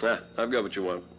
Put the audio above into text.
Ah, I've got what you want.